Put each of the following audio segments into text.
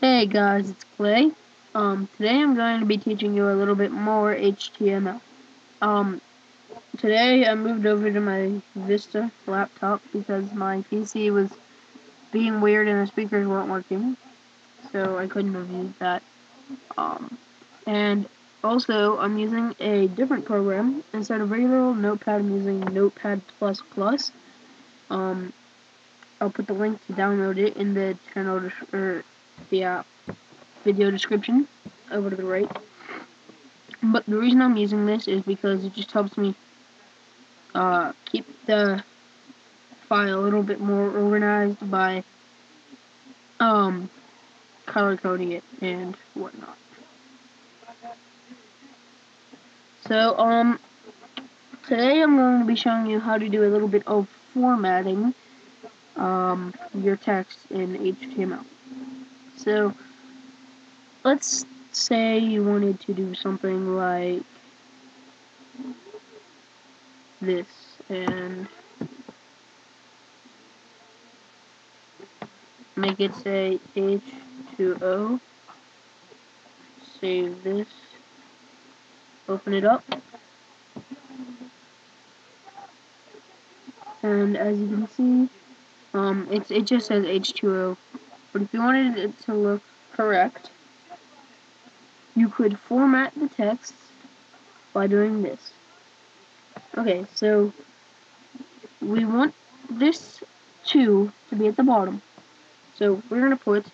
Hey guys, it's Clay. Um, today I'm going to be teaching you a little bit more HTML. Um, today I moved over to my Vista laptop because my PC was being weird and the speakers weren't working, so I couldn't have used that. Um, and also I'm using a different program instead of regular Notepad. I'm using Notepad++. Um, I'll put the link to download it in the channel or the uh, video description over to the right. But the reason I'm using this is because it just helps me uh, keep the file a little bit more organized by um, color coding it and whatnot. So, um, today I'm going to be showing you how to do a little bit of formatting um, your text in HTML. So, let's say you wanted to do something like this, and make it say H2O, save this, open it up, and as you can see, um, it's, it just says H2O, but if you wanted it to look correct, you could format the text by doing this. Okay, so we want this 2 to be at the bottom. So we're going to put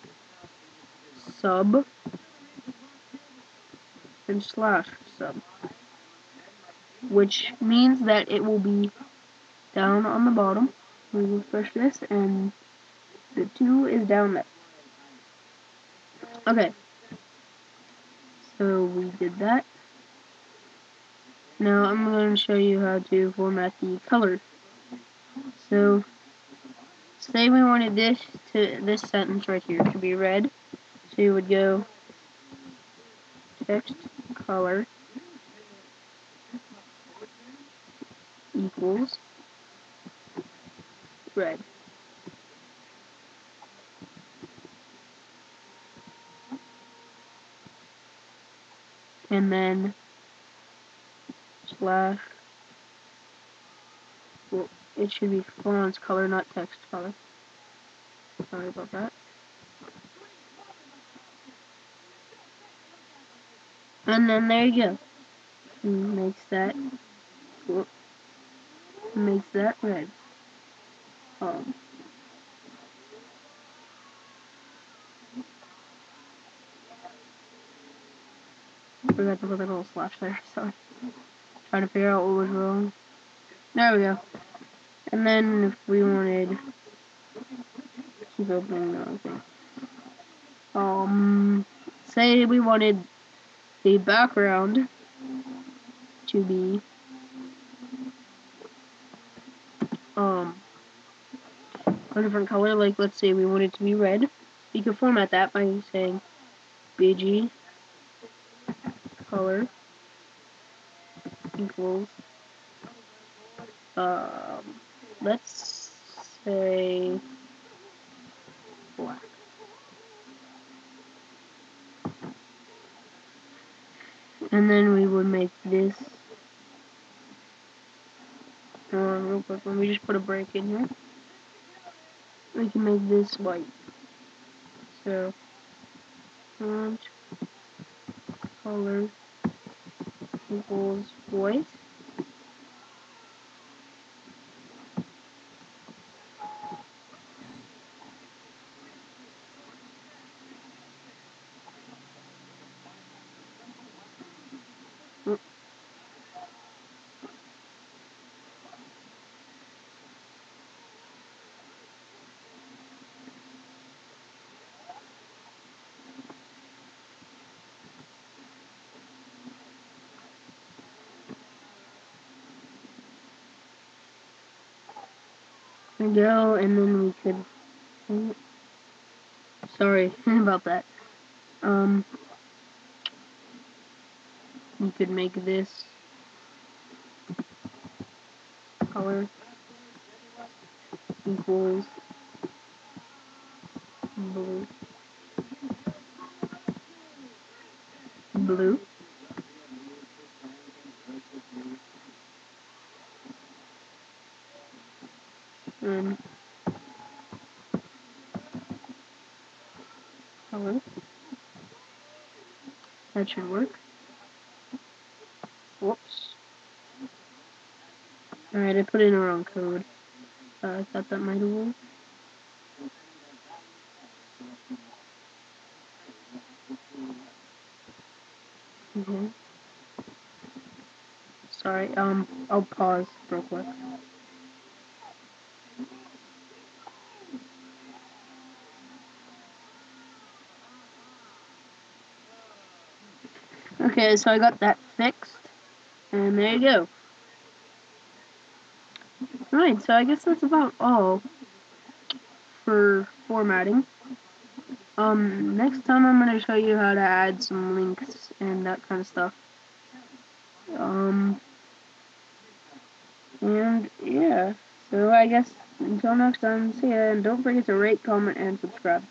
sub and slash sub, which means that it will be down on the bottom. We refresh this and the 2 is down there. Okay, so we did that. Now I'm going to show you how to format the color. So say we wanted this to this sentence right here to be red. So you would go text color equals red. And then slash, well, it should be font color, not text color. Sorry about that. And then there you go. makes that, makes that red. Um, forgot to put a little slash there, sorry. Trying to figure out what was wrong. There we go. And then if we wanted keep opening the wrong thing. Um say we wanted the background to be um a different color, like let's say we want it to be red. You can format that by saying BG color equals um let's say black. And then we would make this uh, real quick, let me just put a break in here. We can make this white. So font color equals white. go, and then we could. Oh, sorry about that. Um, you could make this color equals blue blue And color. That should work. Whoops. Alright, I put in the wrong code. Uh, I thought that might have worked. Okay. Sorry, um, I'll pause real quick. Okay, so I got that fixed. And there you go. Right, so I guess that's about all for formatting. Um, next time I'm going to show you how to add some links and that kind of stuff. Um, and yeah, so I guess until next time, see ya, and don't forget to rate, comment, and subscribe.